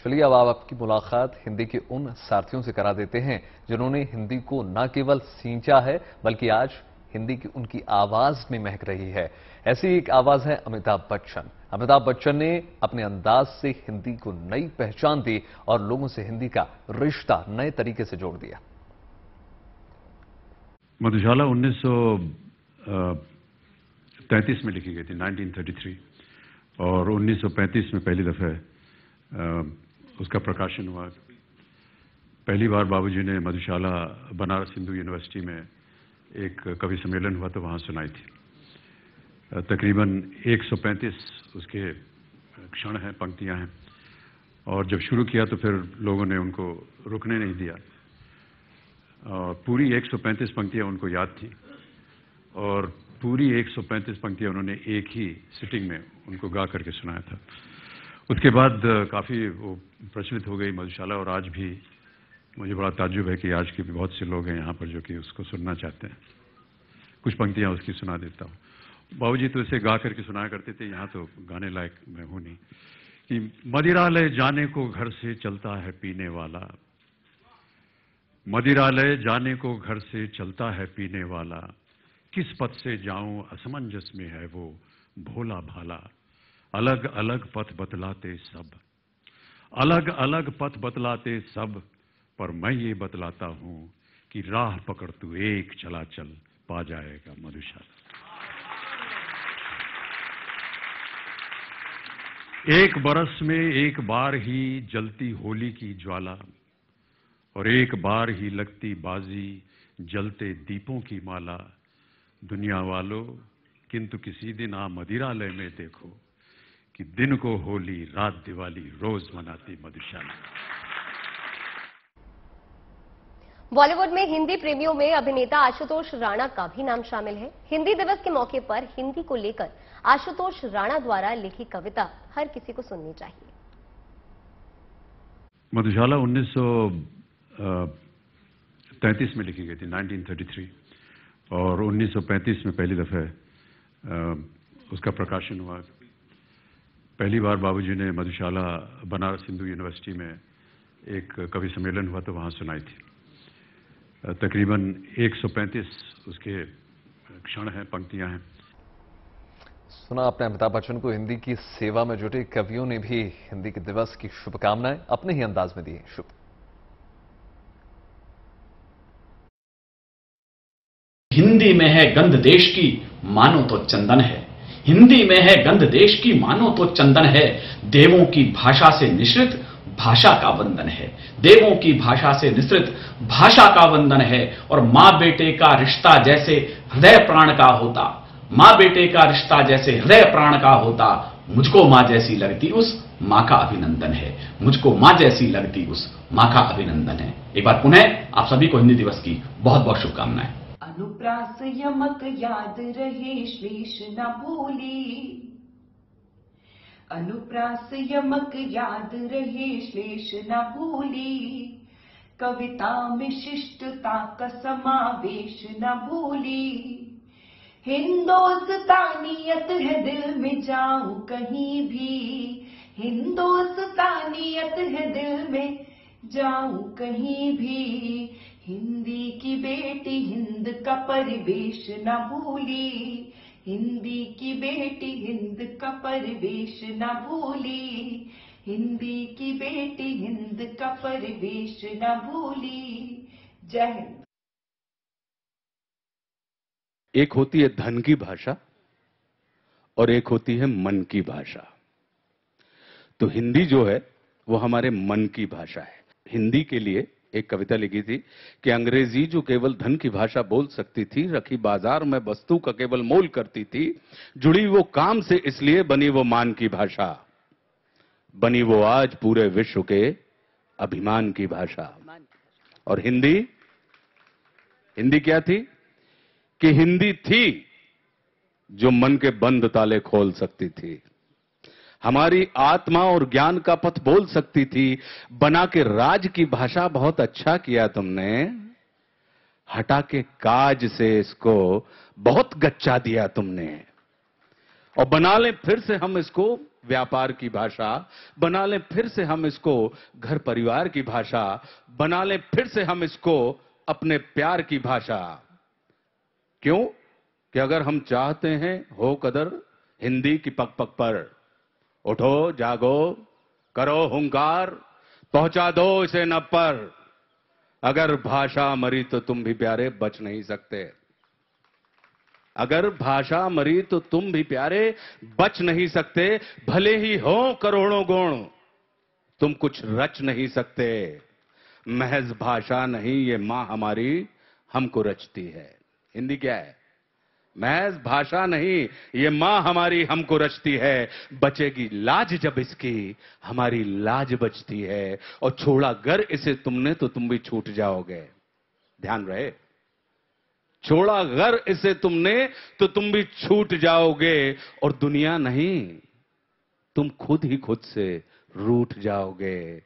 चलिए अब आप आपकी मुलाकात हिंदी के उन साथियों से करा देते हैं जिन्होंने हिंदी को न केवल सींचा है, बल्कि आज हिंदी की उनकी आवाज़ में महक रही है। ऐसी एक आवाज़ है अमिताभ बच्चन। अमिताभ बच्चन ने अपने अंदाज से हिंदी को नई पहचान दी और लोगों से हिंदी का रिश्ता नए तरीके से जोड़ दिया। मधुशाला 1933 में लिखी गई थी 1933 और 1935 में पहली दफे उसका प्रकाशन हुआ। पहली बार बाबूजी ने मधुशाला, बनारस हिंदू यूनिवर्सिटी में एक कवि सम्मेलन हुआ तो वहाँ सुनाई थी। तकरीबन 135 उसके क्षण हैं, पंक्तियाँ हैं। और जब शुरू किया तो फिर लोगों ने उनको रुकने नहीं दिया। और पूरी 135 पंक्तियाँ उनको याद थी। और पूरी 135 पंक्तियाँ उन्होंने एक ही सिटिंग में उनको गा करके सुनाया था। उसके बाद काफ़ी वो प्रचलित हो गई मधुशाला और आज भी मुझे बड़ा ताजुब है कि आज के भी बहुत से लोग हैं यहाँ पर जो कि उसको सुनना चाहते हैं। कुछ पंक्तियाँ उसकी सुना देता हूँ। बाबूजी तो इसे गा करके सुनाया करते थे, यहाँ तो गाने लायक मैं हूँ नहीं। कि मदिरालय जाने को घर से चलता है पीने वाला। मदिरालय जाने को घर से चलता है पीने वाला। किस पथ से जाऊँ असमंजस में है वो भोला भाला। अलग अलग पथ बतलाते सब। अलग अलग पथ बतलाते सब, पर मैं ये बतलाता हूँ कि राह पकड़ तू एक चला चल पा जाएगा मधुशाला। एक बरस में एक बार ही जलती होली की ज्वाला, और एक बार ही लगती बाजी जलते दीपों की माला। दुनिया वालों, किंतु किसी दिन आ मदिरालय में देखो कि दिन को होली रात दिवाली रोज मनाती मधुशाला बॉलीवुड में हिंदी प्रेमियों में अभिनेता आशुतोष राणा का भी नाम शामिल है। हिंदी दिवस के मौके पर हिंदी को लेकर आशुतोष राणा द्वारा लिखी कविता हर किसी को सुननी चाहिए। मधुशाला 1933 में लिखी गई थी 1933 और 1935 में पहली दफे उसका प्रकाशन हुआ। पहली बार बाबूजी ने मधुशाला बनारस हिंदू यूनिवर्सिटी में एक कवि सम्मेलन हुआ तो वहाँ सुनाई थी। तकरीबन 135 उसके क्षण हैं पंक्तियाँ हैं। सुना आपने अमिताभ बच्चन को हिंदी की सेवा में जुटे कवियों ने भी हिंदी के दिवस की शुभकामनाएँ अपने ही अंदाज में दी शुभ। हिंदी में है गंध देश की मानो तो चंदन है। हिंदी में है गंध देश की मानो तो चंदन है। देवों की भाषा से निश्रित भाषा का वंदन है। देवों की भाषा से निश्रित भाषा का वंदन है और माँ बेटे का रिश्ता जैसे हृदय प्राण का होता माँ बेटे का रिश्ता जैसे हृदय प्राण का होता, मुझको माँ जैसी लगती उस माँ का अभिनंदन है। मुझको माँ जैसी लगती उस माँ का अभिनंदन है। एक बार पुनः आप सभी को हिंदी दिवस की बहुत बहुत शुभकामनाएँ। अनुप्रास यमक याद रहे श्लेष न भूली अनुप्रास यमक याद रहे श्लेष न भूली कविता में शिष्टता का समावेश न भूली हिंदोस्तानियत है दिल में जाऊँ कहीं भी। हिंदोस्तानियत है दिल में जाऊँ कहीं भी। हिंदी की बेटी हिंद का परिवेश न भूली। हिंदी की बेटी हिंद का परिवेश न भूली। हिंदी की बेटी हिंद का परिवेश न भूली। जय हिंद। एक होती है धन की भाषा और एक होती है मन की भाषा। तो हिंदी जो है, वो हमारे मन की भाषा है। हिंदी के लिए एक कविता लिखी थी कि अंग्रेज़ी जो केवल धन की भाषा बोल सकती थी रखी बाज़ार में वस्तु का केवल मोल करती थी जुड़ी वो काम से इसलिए बनी वो मान की भाषा। बनी वो आज पूरे विश्व के अभिमान की भाषा। और हिंदी? हिंदी क्या थी? कि हिंदी थी जो मन के बंद ताले खोल सकती थी। हमारी आत्मा और ज्ञान का पथ बोल सकती थी। बना के राज की भाषा बहुत अच्छा किया तुमने। हटा के काज से इसको बहुत गच्चा दिया तुमने। और बना ले फिर से हम इसको व्यापार की भाषा, बना लें फिर से हम इसको घर परिवार की भाषा, बना लें फिर से हम इसको अपने प्यार की भाषा। क्यों? कि अगर हम चाहते हैं हो कदर हिंदी की पग पग पर। उठो, जागो, करो हुंकार, पहुँचा दो इसे न पर। अगर भाषा मरी तो तुम भी प्यारे बच नहीं सकते। अगर भाषा मरी तो तुम भी प्यारे बच नहीं सकते। भले ही हो करोड़ों गुण, तुम कुछ रच नहीं सकते। महज भाषा नहीं, ये माँ हमारी हमको रचती है। हिंदी क्या है? महज भाषा नहीं, ये माँ हमारी हमको रचती है। बचेगी लाज जब इसकी, हमारी लाज बचती है। और छोड़ा घर इसे तुमने तो तुम भी छूट जाओगे। ध्यान रहे। छोड़ा घर इसे तुमने तो तुम भी छूट जाओगे। और दुनिया नहीं, तुम खुद ही खुद से रूठ जाओगे।